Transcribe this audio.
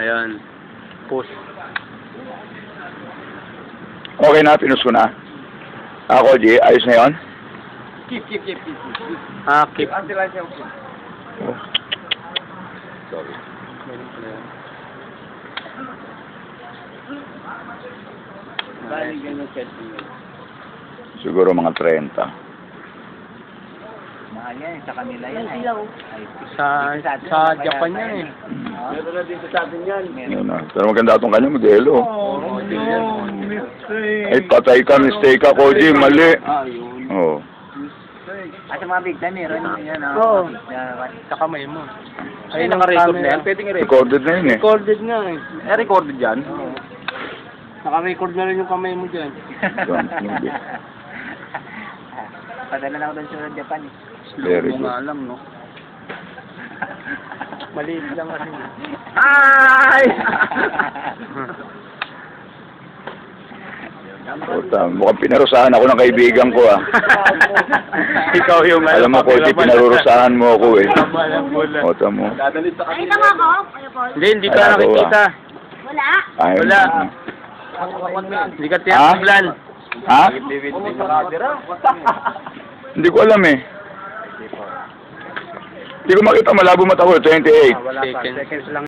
Ayan. Post. Okay na, pinus ko na. Ako, G, ayos na yun? Keep, keep, keep, keep. keep. Ah, keep. Until I say okay. Oh. Sorry. Siguro mga 30. Mahal yan, sa kanila yan. Ay, ay, Sa, sa Japan yan eh. Meron na dito sa atin yan. Yun na. Pero maganda itong kanya modelo. Oh, no, Ay, patay ka, mistake ako, G, mali. Ah, yun. Oh. At sa mga big time, meron yan. ah, Oo. big na- Sa kamay mo. Ay, naka-record na yan. Pwedeng i-record. Recorded na yun eh. Recorded nga eh. Eh, recorded yan? Naka-record na rin yung kamay mo dyan. Don't. Padala na ako doon sa Japan eh. Very Slow mo good. nga lang, no? Maliit lang kasi. Ay! Puta, mukhang pinarusahan ako ng kaibigan ko ah. Ikaw yung Alam mo, Koji, pinarurusahan mo ako eh. Puta mo. Dadalit sa ako? Kuya Paul? Hindi, hindi ka Wala ko, nakikita. Wala. Ayaw Wala. Hindi ka. Ha? Hindi nakadira. Hindi ko alam eh. Hindi ko makita, malabo mata ko, 28. Seconds. Seconds lang